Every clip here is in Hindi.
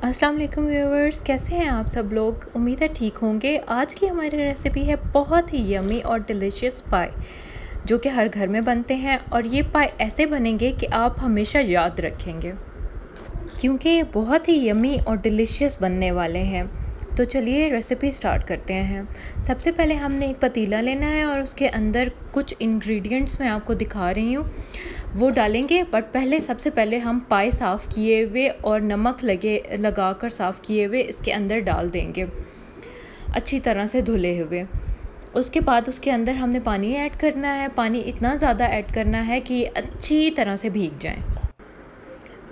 अस्सलाम वालेकुम व्यूअर्स, कैसे हैं आप सब लोग? उम्मीद है ठीक होंगे। आज की हमारी रेसिपी है बहुत ही यमी और डिलीशियस पाए जो कि हर घर में बनते हैं और ये पाए ऐसे बनेंगे कि आप हमेशा याद रखेंगे, क्योंकि ये बहुत ही यमी और डिलीशियस बनने वाले हैं। तो चलिए रेसिपी स्टार्ट करते हैं। सबसे पहले हमने एक पतीला लेना है और उसके अंदर कुछ इंग्रेडिएंट्स मैं आपको दिखा रही हूँ। वो डालेंगे बट पहले, सबसे पहले हम पाए साफ़ किए हुए और नमक लगे लगा कर साफ़ किए हुए इसके अंदर डाल देंगे, अच्छी तरह से धुले हुए। उसके बाद उसके अंदर हमने पानी ऐड करना है। पानी इतना ज़्यादा ऐड करना है कि अच्छी तरह से भीग जाए।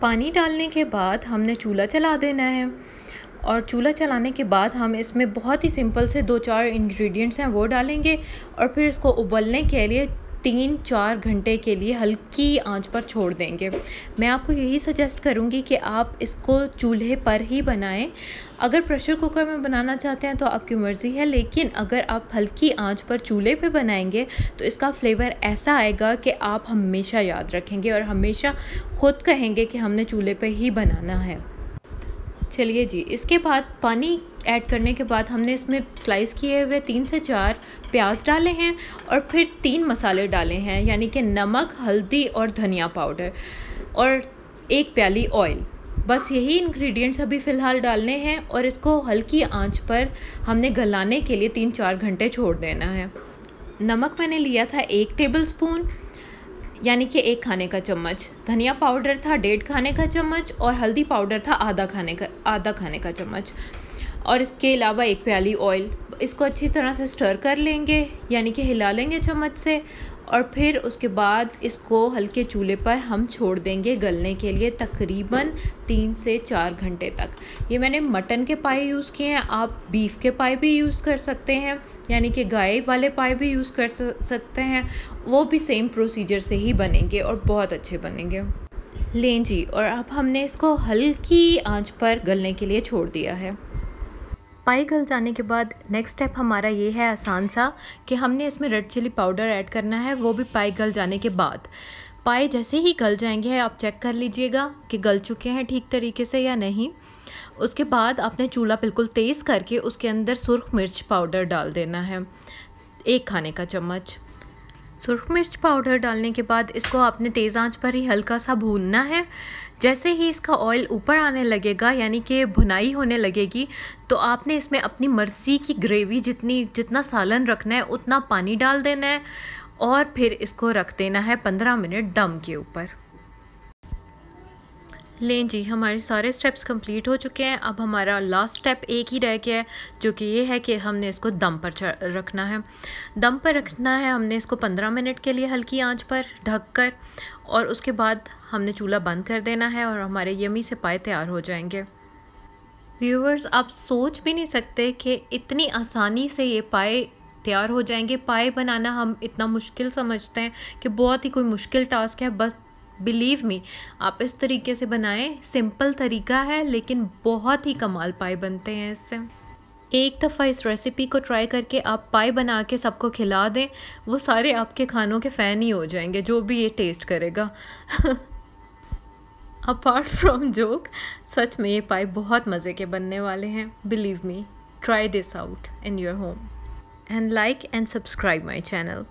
पानी डालने के बाद हमने चूल्हा चला देना है और चूल्हा चलाने के बाद हम इसमें बहुत ही सिंपल से दो चार इंग्रेडिएंट्स हैं, वो डालेंगे और फिर इसको उबलने के लिए तीन चार घंटे के लिए हल्की आँच पर छोड़ देंगे। मैं आपको यही सजेस्ट करूँगी कि आप इसको चूल्हे पर ही बनाएँ। अगर प्रेशर कुकर में बनाना चाहते हैं तो आपकी मर्ज़ी है, लेकिन अगर आप हल्की आँच पर चूल्हे पे बनाएँगे तो इसका फ्लेवर ऐसा आएगा कि आप हमेशा याद रखेंगे और हमेशा ख़ुद कहेंगे कि हमने चूल्हे पे ही बनाना है। चलिए जी, इसके बाद पानी ऐड करने के बाद हमने इसमें स्लाइस किए हुए तीन से चार प्याज डाले हैं और फिर तीन मसाले डाले हैं, यानी कि नमक, हल्दी और धनिया पाउडर और एक प्याली ऑयल बस यही इंग्रेडिएंट्स अभी फ़िलहाल डालने हैं और इसको हल्की आँच पर हमने गलाने के लिए तीन चार घंटे छोड़ देना है. नमक मैंने लिया था एक टेबल स्पून यानी कि एक खाने का चम्मच। धनिया पाउडर था, डेढ़ खाने का चम्मच और हल्दी पाउडर था, आधा खाने का, आधा खाने का चम्मच। और इसके अलावा एक प्याली ऑयल इसको अच्छी तरह से स्टर कर लेंगे, यानी कि हिला लेंगे चम्मच से, और फिर उसके बाद इसको हल्के चूल्हे पर हम छोड़ देंगे गलने के लिए तकरीबन तीन से चार घंटे तक। ये मैंने मटन के पाए यूज़ किए हैं, आप बीफ के पाए भी यूज़ कर सकते हैं, यानी कि गाय वाले पाए भी यूज़ कर सकते हैं, वो भी सेम प्रोसीजर से ही बनेंगे और बहुत अच्छे बनेंगे। लें जी, और अब हमने इसको हल्की आँच पर गलने के लिए छोड़ दिया है। पाई गल जाने के बाद नेक्स्ट स्टेप हमारा ये है आसान सा कि हमने इसमें रेड चिली पाउडर ऐड करना है, वो भी पाई गल जाने के बाद। पाए जैसे ही गल जाएँगे, आप चेक कर लीजिएगा कि गल चुके हैं ठीक तरीके से या नहीं। उसके बाद आपने चूल्हा बिल्कुल तेज़ करके उसके अंदर सुरख मिर्च पाउडर डाल देना है, एक खाने का चम्मच। सुरख मिर्च पाउडर डालने के बाद इसको आपने तेज़ आँच पर ही हल्का सा भूनना है। जैसे ही इसका ऑयल ऊपर आने लगेगा, यानी कि भुनाई होने लगेगी तो आपने इसमें अपनी मर्ज़ी की ग्रेवी जितनी, जितना सालन रखना है, उतना पानी डाल देना है और फिर इसको रख देना है पंद्रह मिनट दम के ऊपर। लें जी, हमारे सारे स्टेप्स कंप्लीट हो चुके हैं। अब हमारा लास्ट स्टेप एक ही रह गया है, जो कि ये है कि हमने इसको दम पर रखना है। दम पर रखना है हमने इसको पंद्रह मिनट के लिए हल्की आँच पर ढक कर, और उसके बाद हमने चूल्हा बंद कर देना है और हमारे यमी से पाए तैयार हो जाएँगे। व्यूवर्स आप सोच भी नहीं सकते कि इतनी आसानी से ये पाए तैयार हो जाएँगे। पाए बनाना हम इतना मुश्किल समझते हैं कि बहुत ही कोई मुश्किल टास्क है, बस बिलीव मी, आप इस तरीके से बनाएँ सिंपल तरीका है, लेकिन बहुत ही कमाल पाए बनते हैं इससे। एक दफ़ा इस रेसिपी को ट्राई करके आप पाए बना के सबको खिला दें, वो सारे आपके खानों के फ़ैन ही हो जाएँगे, जो भी ये टेस्ट करेगा। अपार्ट फ्रॉम जोक सच में ये पाए बहुत मज़े के बनने वाले हैं believe me try this out in your home and like and subscribe my channel